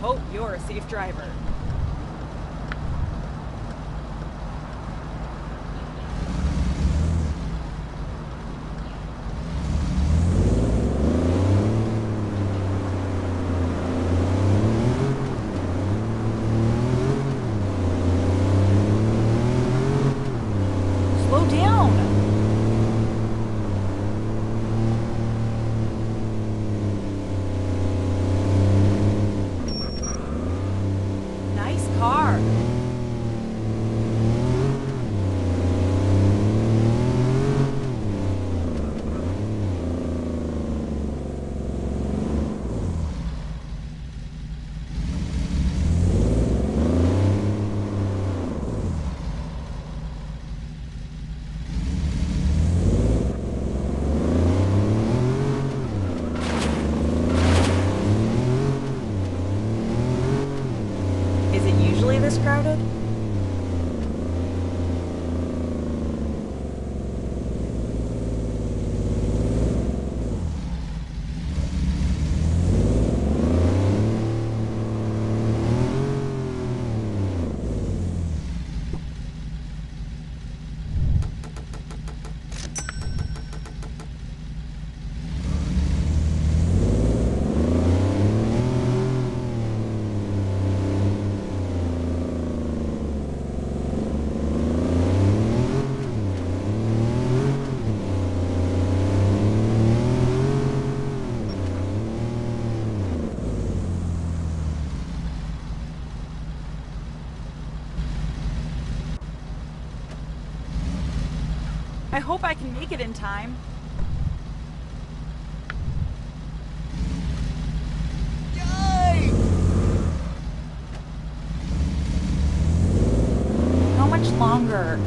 Hope you're a safe driver. Usually I hope I can make it in time. Yay! How much longer?